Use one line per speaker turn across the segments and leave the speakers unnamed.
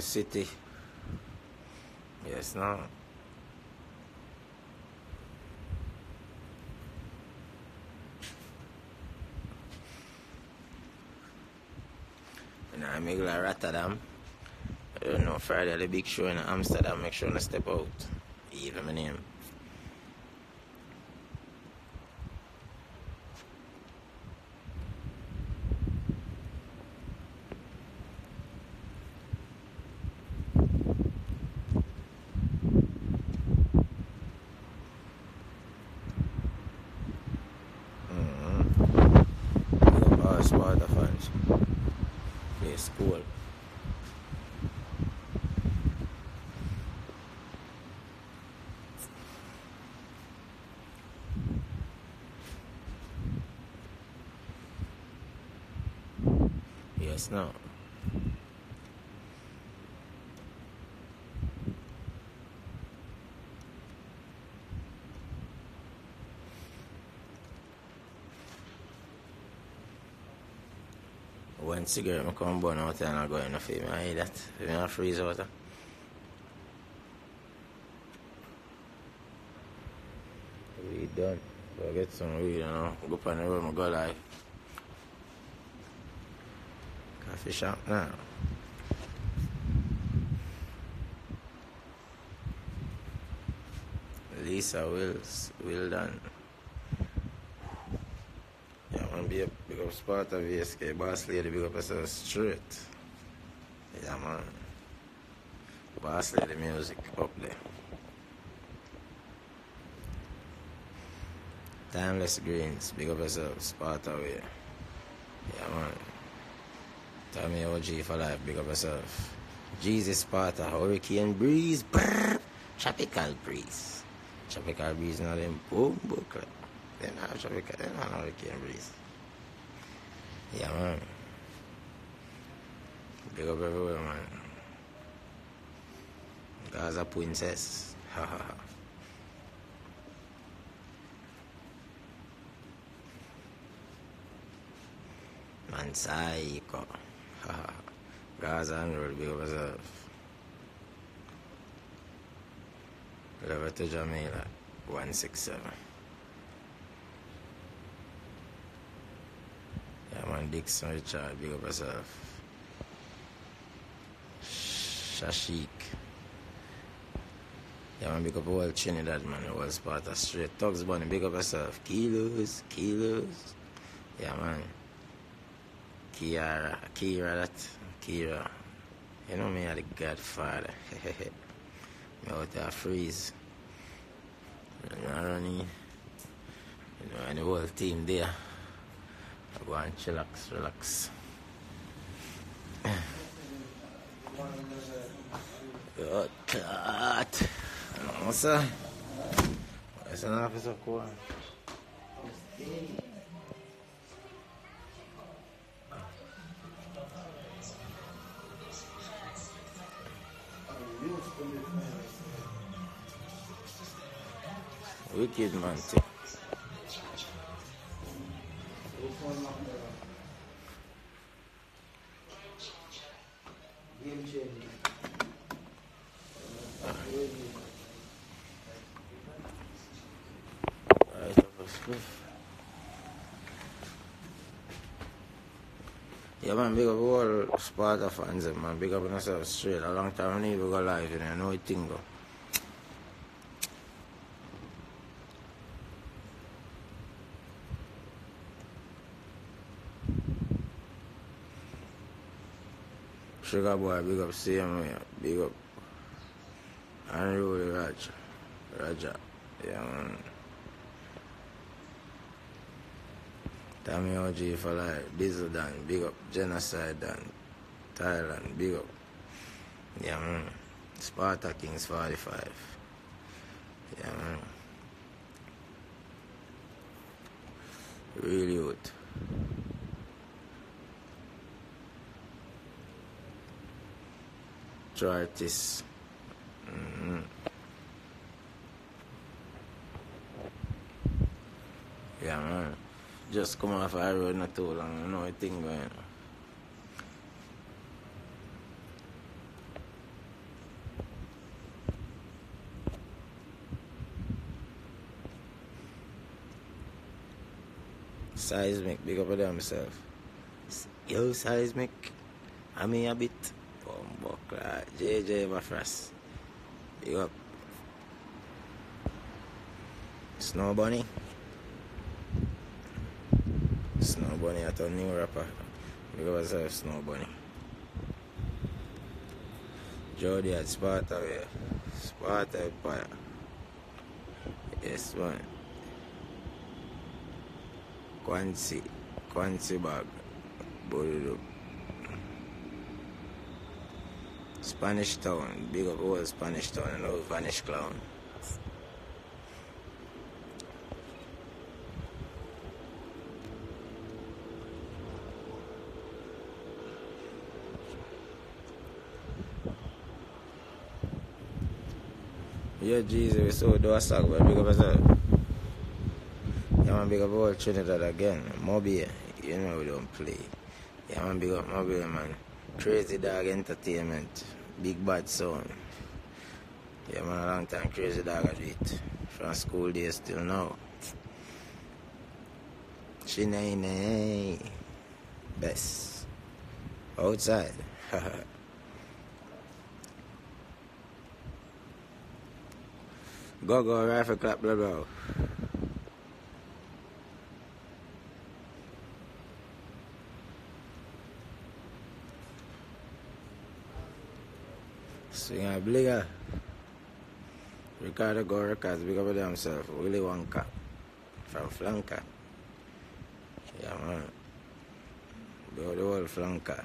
city. Yes, no. And I'm Migla Rotterdam. I don't know, Friday the big show in Amsterdam, make sure to step out. Even my name. Yes, now. When cigarette ma come burn out and I go in a film, I hear that. If I freeze out. We done. Go get some weed, you know. Go up on the road, go live. Coffee shop now. Lisa Wills, well done. Yeah, man, be a big up spot of VSK, boss lady, big up yourself straight. Yeah, man. Boss lady music up there. Timeless Greens, big up yourself, spot away. Yeah, man. Tommy OG for life, big up yourself. Jesus Sparta, Hurricane Breeze, brrr, Tropical Breeze. Tropical Breeze, now them boom booklet. Then have tropical, then have Hurricane Breeze. Yeah, man. Big up everywhere, man. Gaza Princess. Ha ha ha. Man, psycho. And road, big up yourself. Level to Jamaica, 167. Yeah, man, Dixon Richard, big up yourself. Shashik. Yeah, man, big up all Trinidad, man, the whole Sparta straight. Tugs Bunny, big up yourself. Kilos, kilos. Yeah, man. Kiara, Kira, that, Kira. You know me, I'm the godfather. me out there freeze. You know, running. You know, and the whole team there. I go and chillax, relax. Good cat. Ano sa? Esa na ako sa Wicked man thing. Right up a spliff. Yeah man, big up all Sparta fans eh, man. Big up yourself straight. A long time I need to go live, you know, I know it thing go. Sugar boy, big up CM, yeah. big up. Unruly Raja. Raja. Yeah man. Tommy OG for life. Diesel Dan, big up. Genocide Dan. Thailand, big up. Yeah man. Sparta Kings 45. Yeah man. Really good. Artist. Mhm. Yeah, man just come off a road not too long, you know, I think going on. Seismic, big up on myself. Yo, Seismic, I mean a bit. Bumbo Clark, JJ Bafras, big up. Snow Bunny. Snow Bunny at a new rapper. Big up yourself, Snow Bunny. Jody at Sparta here. Sparta Empire. Yes, man. Quancy. Quancy bag. Burido. Spanish Town. Big up all Spanish Town and all Spanish Clown. Yeah, Jesus, we so do a song, but big up yourself. Yeah, man, big up all Trinidad again. Moby, you know we don't play. Yeah, man, big up Moby, man. Crazy Dog Entertainment. Big Bad Sound. Yeah, man, a long time Crazy Dog I do it. From school days till now. Shinane. Best. Outside. go go rifle clap blah blah. Swing a bligger. Ah. Ricardo Go Records, big up himself. Willy Wonka. From Flanker. Yeah, man. Big up the whole Flanker.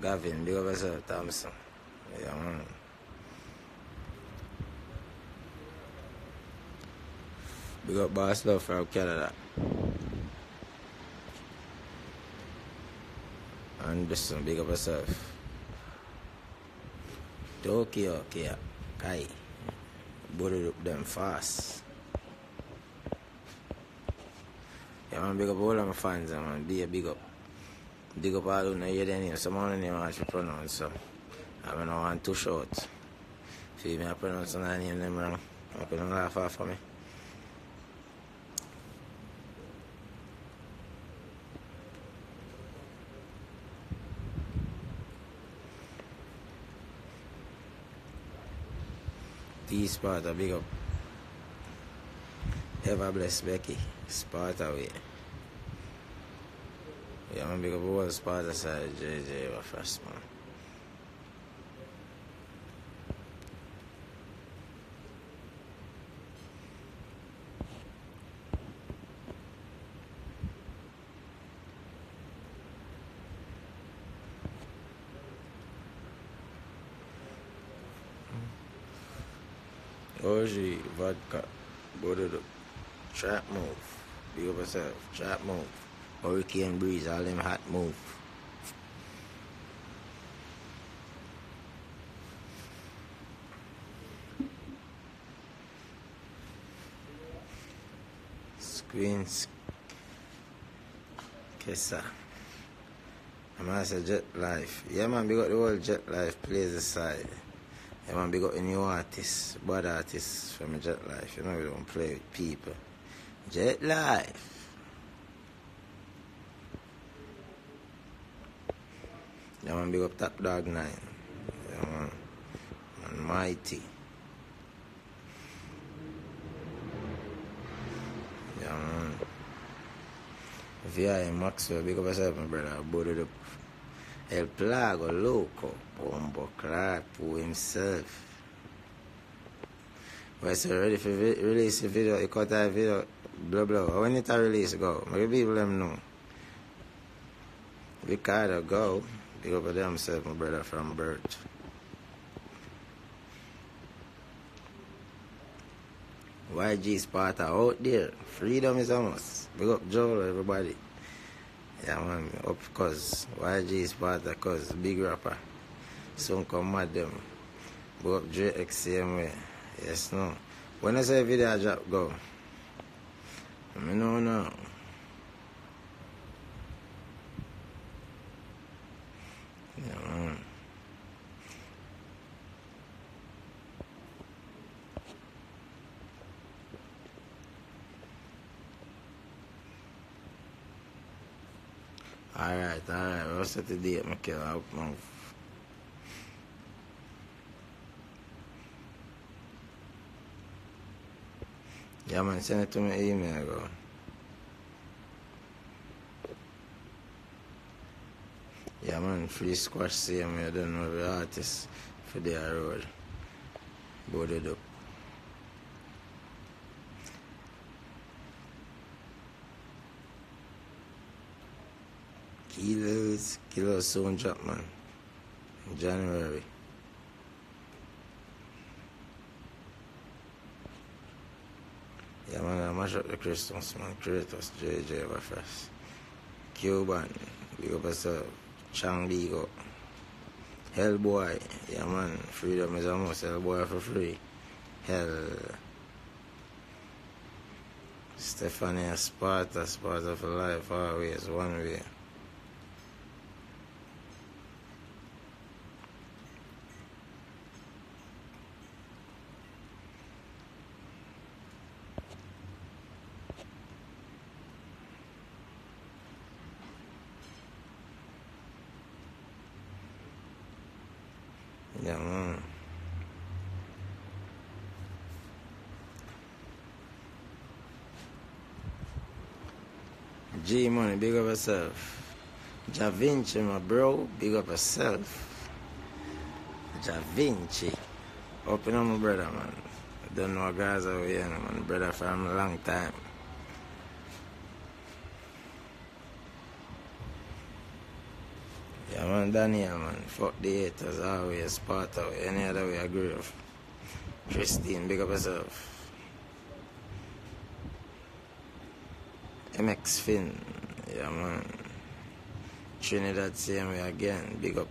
Gavin, big up yourself, Thompson. Yeah, man. Big up Boss Love from Canada. Anderson, big up yourself. Tokyo, Kia, Kai. Booted up them fast. Yeah, man, big up all of my fans, man. Be a big up. Big up all who know hear their. Some of the name I should pronounce, so. I mean, I want too short. Feel me, I pronounce the name them wrong. I couldn't laugh off for me. T Sparta, big up. Ever bless Becky. Sparta way. Yeah, man, big up all Sparta side. JJ my first, man. OG, vodka, booted the Trap move. Big up yourself. Trap move. Hurricane breeze, all them hot move. Screens. Kessa. I'm Jet Life. Yeah, man, big got the whole Jet Life plays aside. Yeah, man, big up the new artists, bad artists from Jet Life. You know, we don't play with people. Jet Life. Yeah, man, big up Top Dog 9. Yeah, man. Man, Mighty. Yeah, man. VI Maxwell, big up yourself, my brother. I booted up. El Plago, loco. Bombo Clark, for himself. Well, so ready for vi- release the video, you cut that video, blah blah. When it release go, maybe people them know. Ricardo go, big up themself, my brother from birth. YG Sparta out there. Freedom is almost. Big up Joel, everybody. Yeah, man, up cause YG Sparta cause big rapper. Soon come mad them. Big up JX same way. Yes, no. When I say video drop go. I mean, no, no. Yeah, man. Alright, alright. We'll set the date, my killer. Out mouth. Yeah, man, send it to my email, bro. Yeah, man, free squash same. I don't know the artist for their road. Boarded up. Kilos, kilos soon drop, man. In January. Yeah, man, I mash up the Christmas, man. Kratos, JJ, ever first. Cuban, big up yourself. Chang up. Hellboy, yeah, man. Freedom is almost. Hellboy for free. Hell. Stephanie Sparta, Sparta for life, always, one way. Yeah, man. G Money, big up yourself. Jahvinci, my bro, big up yourself. Ja Vinci. Open up my brother, man. I don't know guys over here, man. Brother from a long time. Yeah, man, Daniel, man. Fuck the haters, always. Part of. Any other way, I agree with. Christine, big up yourself. MX Finn, yeah, man. Trinidad, same way again. Big up.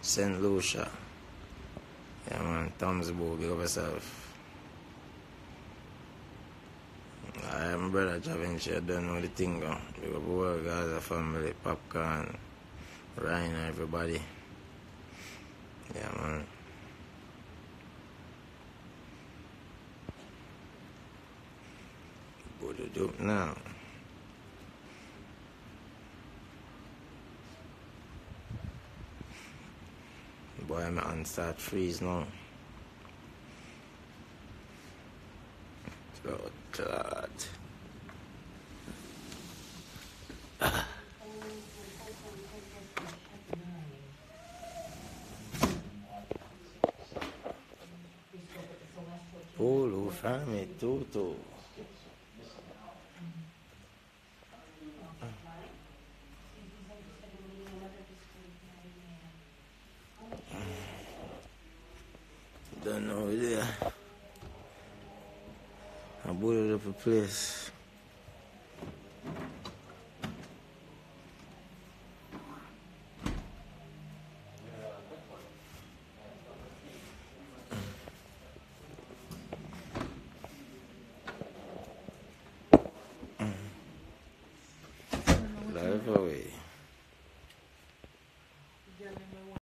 St. Lucia. Yeah, man. Tom's Bow, big up yourself. I am brother Jahvinci, I don't know the thing. Big up all Gaza family, Popcaan, Ryan, everybody. Yeah, man. Do now? Boy, I'm on start freeze now. Lord God. Polo, fame, tudo. Know there. I booted up a place.